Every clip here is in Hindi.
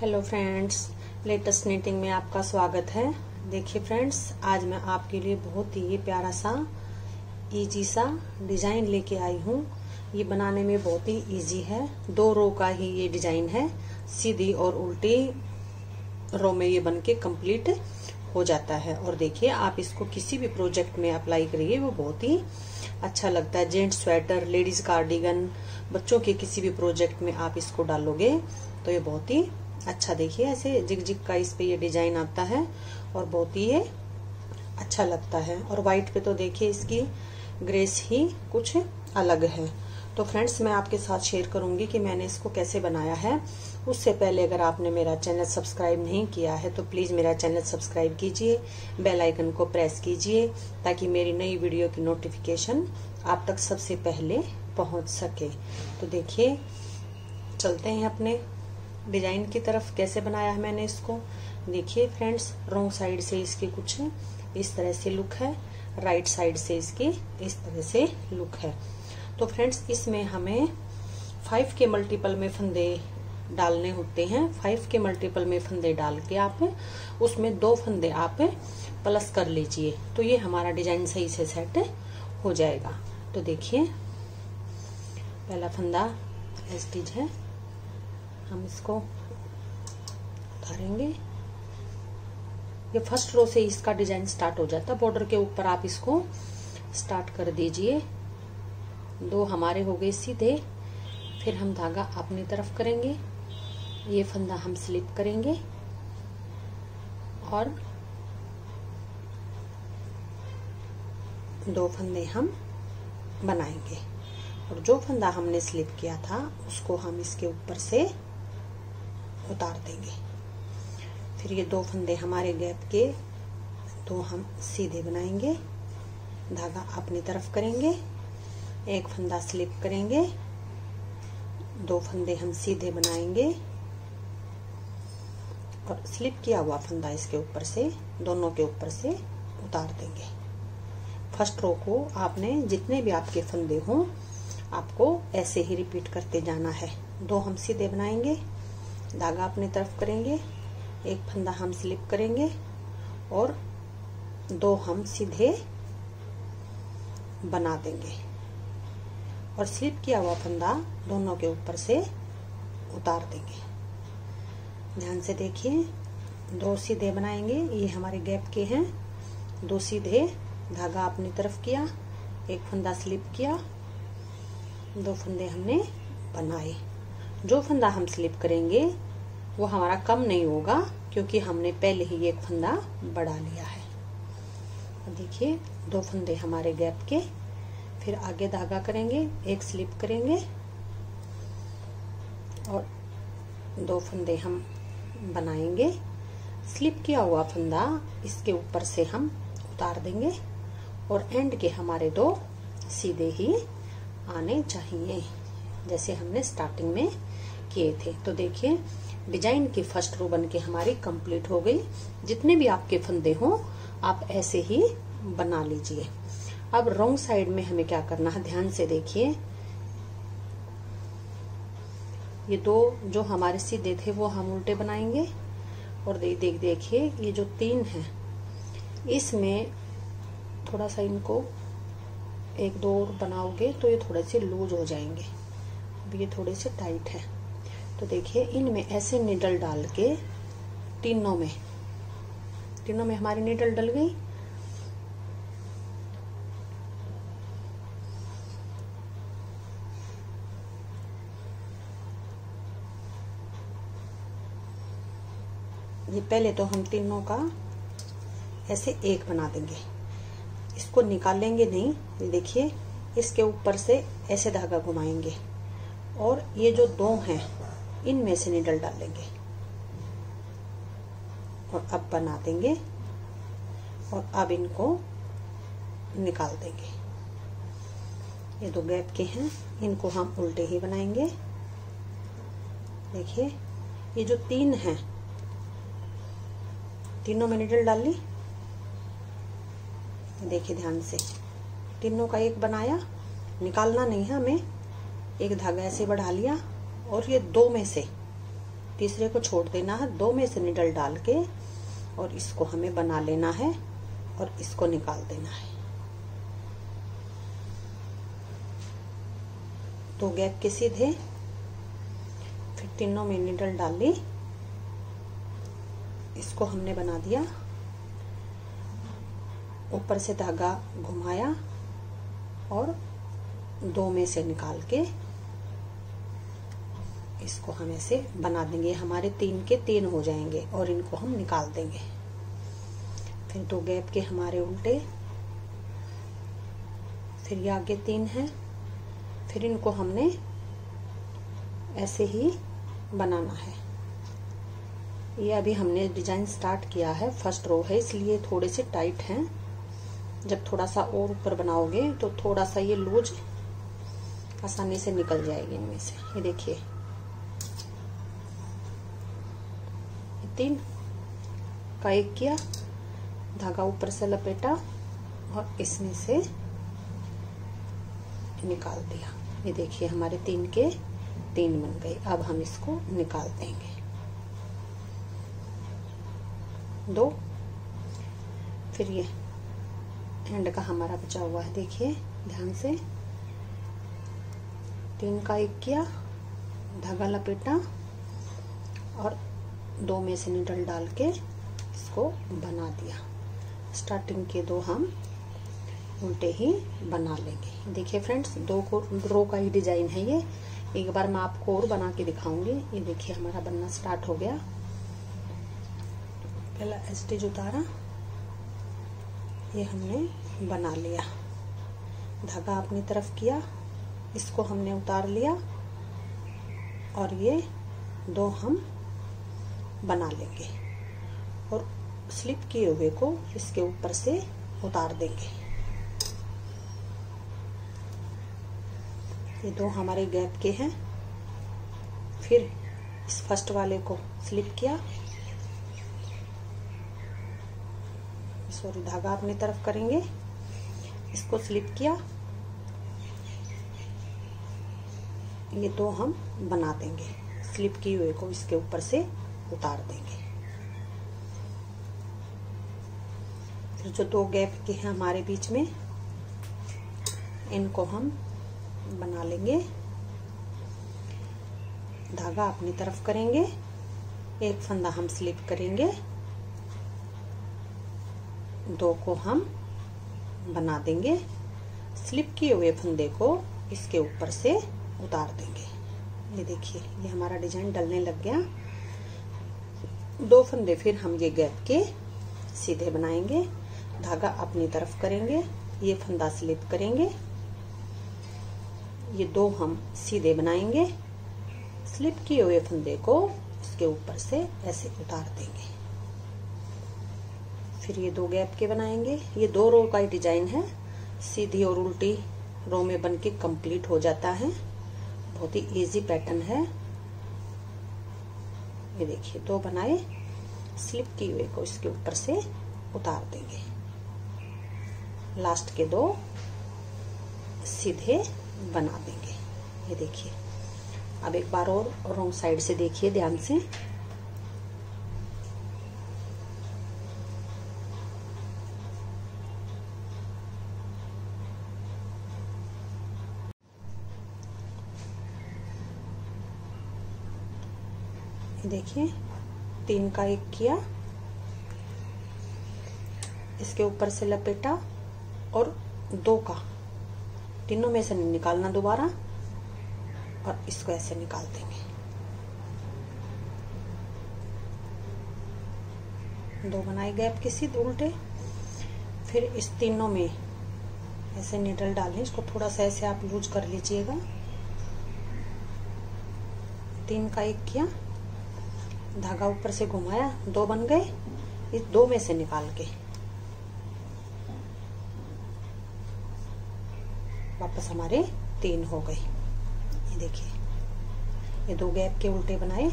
हेलो फ्रेंड्स लेटेस्ट नीटिंग में आपका स्वागत है। देखिए फ्रेंड्स आज मैं आपके लिए बहुत ही प्यारा सा इजी सा डिज़ाइन लेके आई हूँ। ये बनाने में बहुत ही इजी है। दो रो का ही ये डिज़ाइन है। सीधी और उल्टी रो में ये बन के कंप्लीट हो जाता है। और देखिए, आप इसको किसी भी प्रोजेक्ट में अप्लाई करिए, वो बहुत ही अच्छा लगता है। जेंट्स स्वेटर लेडीज़ कार्डिगन बच्चों के किसी भी प्रोजेक्ट में आप इसको डालोगे तो ये बहुत ही अच्छा देखिए, ऐसे जिग जिग का इस पे ये डिज़ाइन आता है और बहुत ही ये अच्छा लगता है। और व्हाइट पे तो देखिए, इसकी ग्रेस ही कुछ अलग है। तो फ्रेंड्स मैं आपके साथ शेयर करूँगी कि मैंने इसको कैसे बनाया है। उससे पहले अगर आपने मेरा चैनल सब्सक्राइब नहीं किया है तो प्लीज़ मेरा चैनल सब्सक्राइब कीजिए बेल आइकन को प्रेस कीजिए, ताकि मेरी नई वीडियो की नोटिफिकेशन आप तक सबसे पहले पहुँच सके। तो देखिए, चलते हैं अपने डिज़ाइन की तरफ़ कैसे बनाया है मैंने इसको। देखिए फ्रेंड्स रोंग साइड से इसकी कुछ इस तरह से लुक है, राइट साइड से इसकी इस तरह से लुक है। तो फ्रेंड्स, इसमें हमें फाइव के मल्टीपल में फंदे डालने होते हैं। फाइव के मल्टीपल में फंदे डाल के आप उसमें दो फंदे आप प्लस कर लीजिए तो ये हमारा डिज़ाइन सही से सेट हो जाएगा। तो देखिए, पहला फंदा एस्टिज है। हम इसको उतारेंगे ये फ़र्स्ट रो से इसका डिज़ाइन स्टार्ट हो जाता। है बॉर्डर के ऊपर आप इसको स्टार्ट कर दीजिए। दो हमारे हो गए सीधे। फिर हम धागा अपनी तरफ़ करेंगे। ये फंदा हम स्लिप करेंगे। और दो फंदे हम बनाएँगे। और जो फंदा हमने स्लिप किया था, उसको हम इसके ऊपर से उतार देंगे। फिर ये दो फंदे हमारे गैप के, दो हम सीधे बनाएँगे। धागा अपनी तरफ़ करेंगे, एक फंदा स्लिप करेंगे, दो फंदे हम सीधे बनाएँगे। और स्लिप किया हुआ फंदा इसके ऊपर से, दोनों के ऊपर से उतार देंगे। फ़र्स्ट रो को आपने जितने भी आपके फंदे हों, आपको ऐसे ही रिपीट करते जाना है। दो हम सीधे बनाएँगे। धागा अपनी तरफ़ करेंगे, एक फंदा हम स्लिप करेंगे और दो हम सीधे बना देंगे। और स्लिप किया हुआ फंदा दोनों के ऊपर से उतार देंगे। ध्यान से देखिए, दो सीधे बनाएँगे, ये हमारे गैप के हैं। दो सीधे धागा अपनी तरफ़ किया, एक फंदा स्लिप किया, दो फंदे हमने बनाए। जो फंदा हम स्लिप करेंगे, वो हमारा कम नहीं होगा, क्योंकि हमने पहले ही एक फंदा बढ़ा लिया है। देखिए, दो फंदे हमारे गैप के, फिर आगे धागा करेंगे, एक स्लिप करेंगे, और दो फंदे हम बनाएँगे। स्लिप किया हुआ फंदा, इसके ऊपर से हम उतार देंगे, और एंड के हमारे दो सीधे ही आने चाहिए, जैसे हमने स्टार्टिंग में किए थे। तो देखिए, डिज़ाइन की फ़र्स्ट रो बन के हमारी कंप्लीट हो गई। जितने भी आपके फंदे हों, आप ऐसे ही बना लीजिए। अब रॉन्ग साइड में हमें क्या करना है? ध्यान से देखिए। ये दो जो हमारे सीधे थे, वो हम उल्टे बनाएँगे। और देख देख, देखिए, ये जो तीन है, इसमें थोड़ा सा इनको एक दो और बनाओगे तो ये थोड़े से लूज हो जाएँगे। अब ये थोड़े से टाइट है। तो देखिए, इनमें ऐसे निडल डाल के तीनों में तीनों में हमारी निडल डल गई। ये पहले तो हम तीनों का ऐसे एक बना देंगे। इसको निकालेंगे नहीं, ये देखिए, इसके ऊपर से ऐसे धागा घुमाएँगे। और ये जो दो हैं इनमें से निडल डालेंगे और अब बना देंगे। और अब इनको निकाल देंगे। ये दो गैप के हैं। इनको हम उल्टे ही बनाएँगे। देखिए, ये जो तीन हैं, तीनों में निडल डाल ली। देखिए ध्यान से, तीनों का एक बनाया, निकालना नहीं है हमें। एक धागा ऐसे बढ़ा लिया। और ये दो में से, तीसरे को छोड़ देना है, दो में से निडल डाल के और इसको हमें बना लेना है और इसको निकाल देना है। दो गैप के सीधे, फिर तीनों में निडल डाल। ली इसको हमने बना दिया। ऊपर से धागा घुमाया और दो में से निकाल के इसको हम ऐसे बना देंगे। हमारे तीन के तीन हो जाएँगे और इनको हम निकाल देंगे। फिर दो गैप के हमारे उल्टे। फिर ये आगे तीन है। फिर इनको हमने ऐसे ही बनाना है। ये अभी हमने डिज़ाइन स्टार्ट किया है, फ़र्स्ट रो है, इसलिए थोड़े से टाइट हैं। जब थोड़ा सा और ऊपर बनाओगे तो थोड़ा सा ये लूज आसानी से निकल जाएगी इनमें से। ये देखिए तीन। का एक किया, धागा ऊपर से लपेटा और इसमें से निकाल दिया। ये देखिए, हमारे तीन के तीन बन गए। अब हम इसको निकाल देंगे। दो। फिर ये एंड का हमारा बचा हुआ है। देखिए, ध्यान से। तीन का एक किया, धागा लपेटा और दो में से निडल डाल के इसको बना दिया। स्टार्टिंग के दो हम उल्टे ही बना लेंगे। देखिए फ्रेंड्स, दो को, रो का ही डिज़ाइन है ये। एक बार मैं आपको और बना के दिखाऊँगी। ये देखिए हमारा बनना स्टार्ट हो गया। पहला एस्टिज उतारा। ये हमने बना लिया। धागा अपनी तरफ़ किया। इसको हमने उतार लिया। और ये दो हम बना लेंगे। और स्लिप किए हुए को इसके ऊपर से उतार देंगे। ये दो हमारे गैप के हैं। फिर इस फ़र्स्ट वाले को स्लिप किया। सॉरी, धागा अपनी तरफ़ करेंगे। इसको स्लिप किया। ये दो हम बना देंगे। स्लिप किए हुए को इसके ऊपर से उतार देंगे। फिर जो दो गैप के हैं हमारे बीच में, इनको हम बना लेंगे। धागा अपनी तरफ़ करेंगे। एक फंदा हम स्लिप करेंगे। दो को हम बना देंगे। स्लिप किए हुए फंदे को इसके ऊपर से उतार देंगे। ये देखिए, ये हमारा डिज़ाइन डलने लग गया। दो फंदे फिर हम ये गैप के सीधे बनाएँगे। धागा अपनी तरफ़ करेंगे, ये फंदा स्लिप करेंगे। ये दो हम सीधे बनाएँगे। स्लिप किए हुए फंदे को इसके ऊपर से ऐसे उतार देंगे। फिर ये दो गैप के बनाएँगे। ये दो रो का ही डिज़ाइन है। सीधी और उल्टी रो में बन के कंप्लीट हो जाता है। बहुत ही इजी पैटर्न है। ये देखिए, दो बनाए स्लिप किए हुए को इसके ऊपर से उतार देंगे। लास्ट के दो सीधे बना देंगे। ये देखिए, अब एक बार और रॉन्ग साइड से देखिए, ध्यान से। देखिए, तीन का एक किया। इसके ऊपर से लपेटा और दो का। तीनों में से निकालना दोबारा और इसको ऐसे निकाल देंगे। दो बनाए गैप के सीध उल्टे। फिर इस तीनों में ऐसे निडल डालें, इसको थोड़ा सा ऐसे आप लूज कर लीजिएगा। तीन का एक किया। धागा ऊपर से घुमाया, दो बन गए, इस दो में से निकाल के। वापस हमारे तीन हो गए। ये देखिए, ये दो गैप के उल्टे बनाए।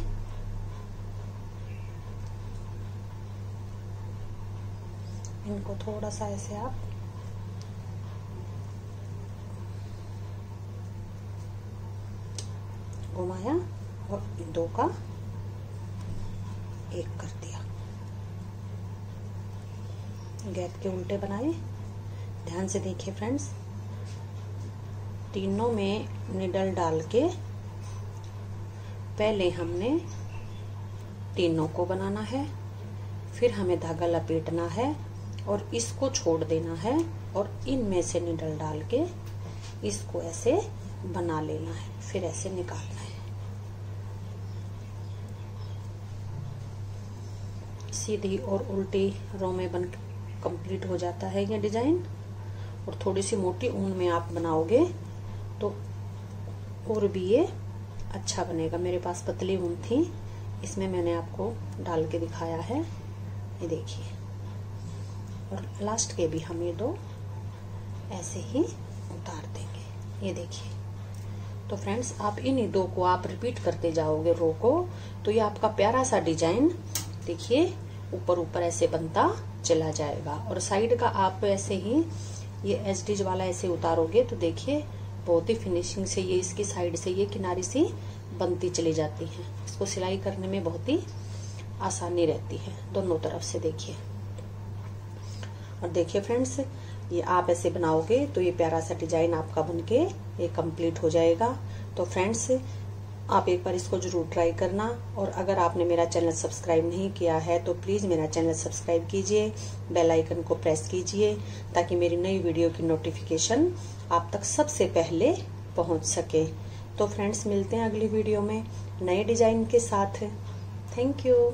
इनको थोड़ा सा ऐसे आप घुमाया और दो का एक कर दिया। गैप के उल्टे बनाए। ध्यान से देखिए फ्रेंड्स। तीनों में निडल डाल के पहले हमने तीनों को बनाना है, फिर हमें धागा लपेटना है और इसको छोड़ देना है और इनमें से निडल डाल के इसको ऐसे बना लेना है, फिर ऐसे निकालना है। सीधी और उल्टी रो में बन कंप्लीट हो जाता है ये डिज़ाइन और थोड़ी सी मोटी ऊन में आप बनाओगे तो और भी ये अच्छा बनेगा। मेरे पास पतली ऊन थी, इसमें मैंने आपको डाल के दिखाया है। ये देखिए। और लास्ट के भी हम ये दो ऐसे ही उतार देंगे। ये देखिए। तो फ्रेंड्स आप इन दो को आप रिपीट करते जाओगे रो को तो ये आपका प्यारा सा डिज़ाइन देखिए। ऊपर ऊपर ऐसे बनता, चला जाएगा। और साइड का आप ऐसे ही, ये एस एच वाला ऐसे उतारोगे तो देखिए, बहुत ही फिनिशिंग से ये इसकी साइड से ये किनारी सी बनती चली जाती है। इसको सिलाई करने में बहुत ही आसानी रहती है, दोनों तरफ़ से देखिए। और देखिए फ्रेंड्स ये आप ऐसे बनाओगे तो ये प्यारा सा डिज़ाइन आपका बनके ये कंप्लीट हो जाएगा। तो फ्रेंड्स आप एक बार इसको ज़रूर ट्राई करना। और अगर आपने मेरा चैनल सब्सक्राइब नहीं किया है तो प्लीज़ मेरा चैनल सब्सक्राइब कीजिए, बेल आइकन को प्रेस कीजिए, ताकि मेरी नई वीडियो की नोटिफिकेशन आप तक सबसे पहले पहुँच सके। तो फ्रेंड्स, मिलते हैं अगली वीडियो में नए डिज़ाइन के साथ। Thank you.